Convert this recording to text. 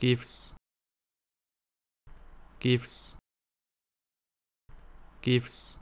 gives gives gives